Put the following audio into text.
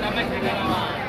咱们前面了吗？